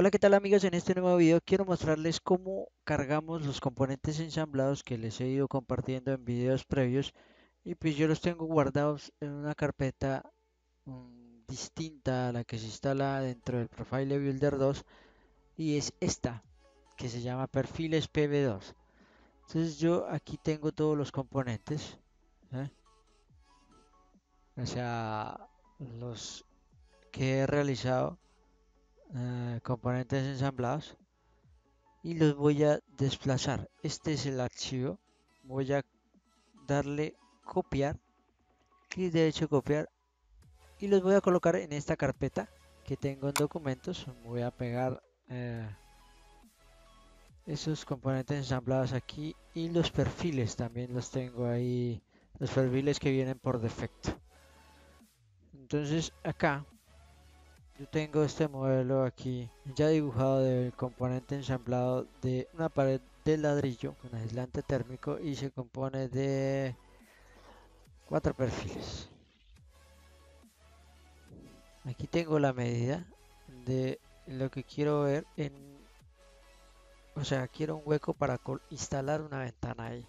Hola, ¿qué tal amigos? En este nuevo video quiero mostrarles cómo cargamos los componentes ensamblados que les he ido compartiendo en videos previos y pues yo los tengo guardados en una carpeta um, distinta a la que se instala dentro del Profile Builder 2 y es esta que se llama perfiles PV2 entonces yo aquí tengo todos los componentes ¿eh? O sea los que he realizado eh, componentes ensamblados y los voy a desplazar. Este es el archivo. Voy a darle copiar clic derecho copiar y los voy a colocar en esta carpeta que tengo en documentos. Voy a pegar eh, esos componentes ensamblados aquí y los perfiles también los tengo ahí los perfiles que vienen por defecto entonces acá yo tengo este modelo aquí ya dibujado del componente ensamblado de una pared de ladrillo con aislante térmico y se compone de cuatro perfiles aquí tengo la medida de lo que quiero ver en o sea quiero un hueco para instalar una ventana ahí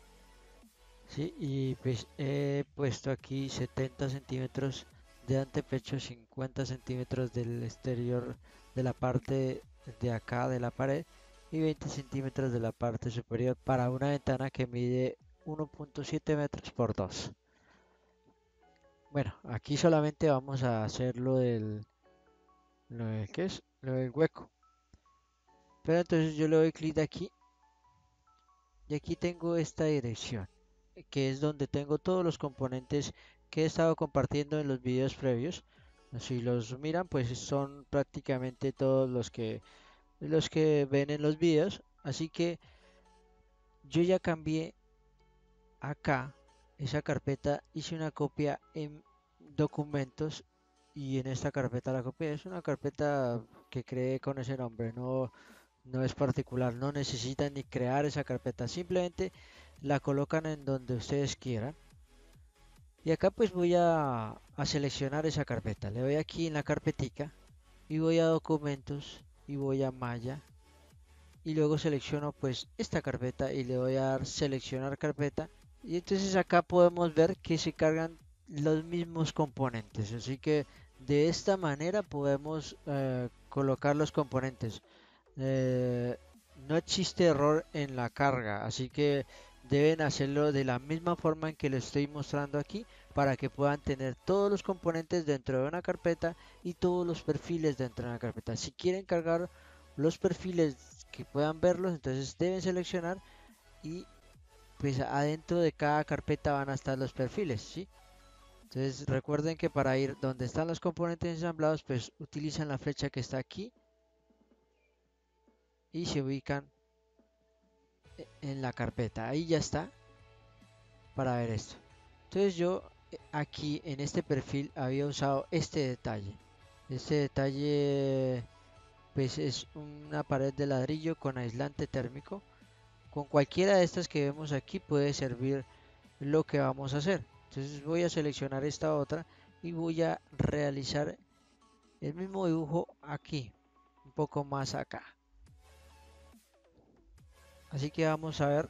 ¿sí? y pues he puesto aquí 70 centímetros de antepecho 50 centímetros del exterior de la parte de acá de la pared y 20 centímetros de la parte superior para una ventana que mide 1.7 metros por 2 bueno aquí solamente vamos a hacer lo del lo del que es lo del hueco. Pero entonces yo le doy clic aquí y aquí tengo esta dirección que es donde tengo todos los componentes que he estado compartiendo en los videos previos. Si los miran, pues son prácticamente todos los que los que ven en los videos. Así que yo ya cambié acá esa carpeta, hice una copia en documentos y en esta carpeta la copia es una carpeta que creé con ese nombre, no, no es particular, no necesitan ni crear esa carpeta, simplemente la colocan en donde ustedes quieran y acá pues voy a, seleccionar esa carpeta. Le doy aquí en la carpetica y voy a documentos y voy a malla. Y luego selecciono pues esta carpeta y le voy a dar seleccionar carpeta. Y entonces acá podemos ver que se cargan los mismos componentes. Así que de esta manera podemos eh, colocar los componentes. Eh, no existe error en la carga. Así que deben hacerlo de la misma forma en que lo estoy mostrando aquí para que puedan tener todos los componentes dentro de una carpeta y todos los perfiles dentro de una carpeta. Si quieren cargar los perfiles que puedan verlos, entonces deben seleccionar y pues adentro de cada carpeta van a estar los perfiles, ¿sí? Entonces recuerden que para ir donde están los componentes ensamblados, pues utilizan la flecha que está aquí y se ubican en la carpeta. Ahí ya está para ver esto. Entonces yo eh, aquí en este perfil había usado este detalle. Este detalle pues es una pared de ladrillo con aislante térmico. Con cualquiera de estas que vemos aquí puede servir lo que vamos a hacer. Entonces voy a seleccionar esta otra y voy a realizar el mismo dibujo aquí, un poco más acá. Así que vamos a ver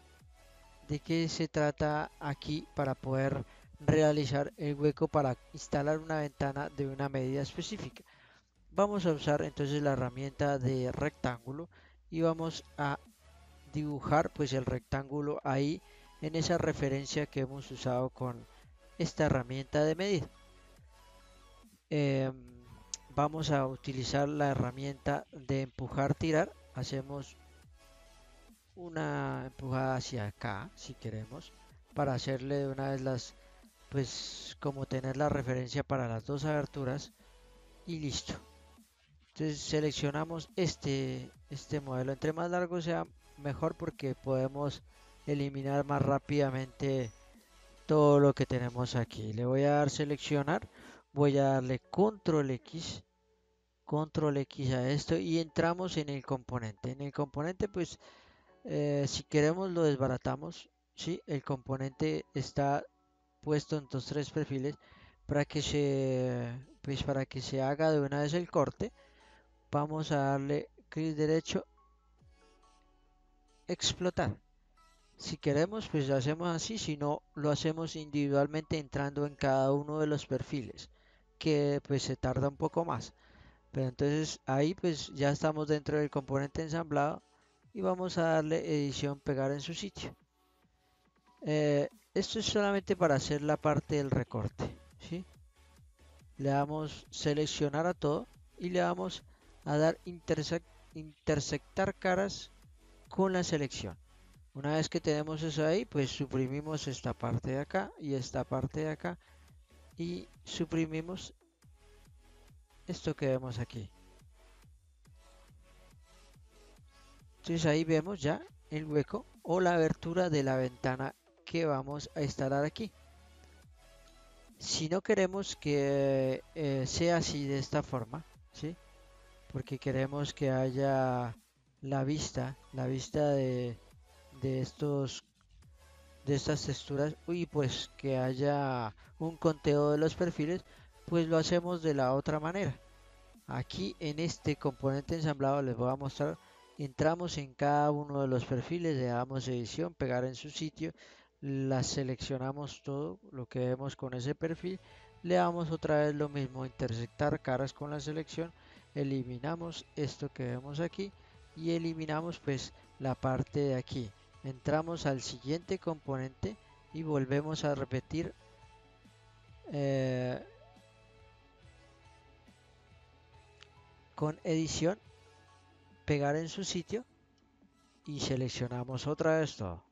de qué se trata aquí para poder realizar el hueco para instalar una ventana de una medida específica. Vamos a usar entonces la herramienta de rectángulo y vamos a dibujar pues el rectángulo ahí en esa referencia que hemos usado con esta herramienta de medida. Em, vamos a utilizar la herramienta de empujar tirar. Hacemos una empujada hacia acá si queremos para hacerle de una vez las pues como tener la referencia para las dos aberturas y listo. Entonces seleccionamos este este modelo. Entre más largo sea mejor porque podemos eliminar más rápidamente todo lo que tenemos aquí. Le voy a dar seleccionar voy a darle control x control x a esto y entramos en el componente. En el componente pues eh, si queremos lo desbaratamos. si El componente está puesto en estos tres perfiles. para que se pues para que se haga de una vez el corte vamos a darle clic derecho explotar si queremos pues lo hacemos así si no lo hacemos individualmente entrando en cada uno de los perfiles que pues se tarda un poco más pero entonces ahí pues ya estamos dentro del componente ensamblado y vamos a darle edición pegar en su sitio. Eh, esto es solamente para hacer la parte del recorte ¿sí? le damos seleccionar a todo y le damos a dar intersectar caras con la selección. Una vez que tenemos eso ahí pues suprimimos esta parte de acá y esta parte de acá y suprimimos esto que vemos aquí entonces ahí vemos ya el hueco o la abertura de la ventana que vamos a instalar aquí si no queremos que eh, sea así de esta forma ¿sí? porque queremos que haya la vista la vista de, de estos de estas texturas y pues que haya un conteo de los perfiles pues lo hacemos de la otra manera aquí en este componente ensamblado les voy a mostrar entramos en cada uno de los perfiles le damos edición pegar en su sitio la seleccionamos todo lo que vemos con ese perfil le damos otra vez lo mismo intersectar caras con la selección eliminamos esto que vemos aquí y eliminamos pues la parte de aquí. Entramos al siguiente componente y volvemos a repetir eh, con edición pegar en su sitio y seleccionamos otra vez todo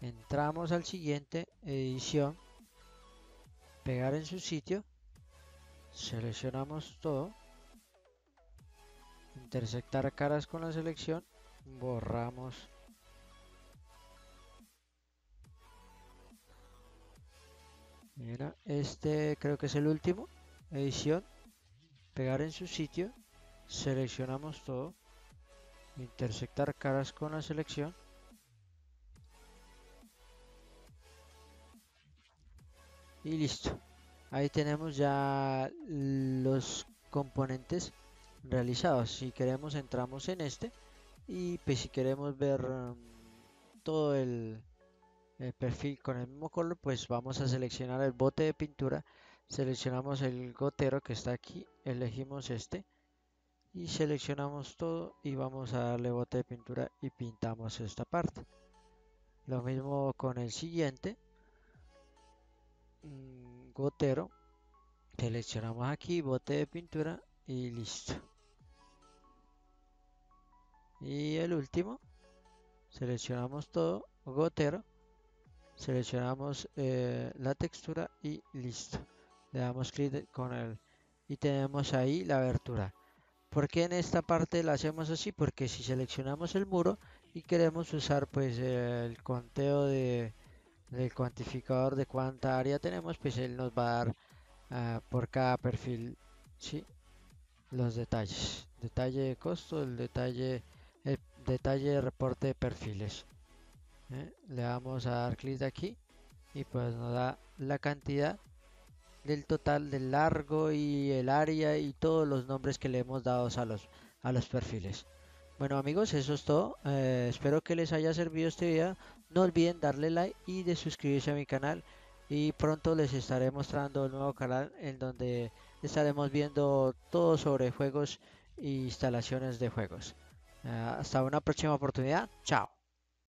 entramos al siguiente edición pegar en su sitio seleccionamos todo intersectar caras con la selección borramos Mira, este creo que es el último edición. Pegar en su sitio. Seleccionamos todo. Intersectar caras con la selección. Y listo. Ahí tenemos ya los componentes realizados. Si queremos entramos en este. Y pues si queremos ver um, todo el, perfil con el mismo color pues vamos a seleccionar el bote de pintura. Seleccionamos el gotero que está aquí elegimos este y seleccionamos todo y vamos a darle bote de pintura y pintamos esta parte. Lo mismo con el siguiente gotero. Seleccionamos aquí bote de pintura y listo. Y el último seleccionamos todo gotero seleccionamos eh, la textura y listo le damos clic con el y tenemos ahí la abertura ¿Por qué en esta parte la hacemos así? Porque si seleccionamos el muro y queremos usar pues el conteo de, del cuantificador de cuánta área tenemos, pues él nos va a dar uh, por cada perfil ¿sí? los detalles. Detalle de costo, el detalle, el detalle de reporte de perfiles. ¿Eh? Le vamos a dar clic aquí y pues nos da la cantidad del total del largo y el área y todos los nombres que le hemos dado a los, a los perfiles. Bueno amigos, eso es todo. Eh, espero que les haya servido este video. No olviden darle like y de suscribirse a mi canal. Y pronto les estaré mostrando el nuevo canal en donde estaremos viendo todo sobre juegos e instalaciones de juegos. Eh, hasta una próxima oportunidad. Chao.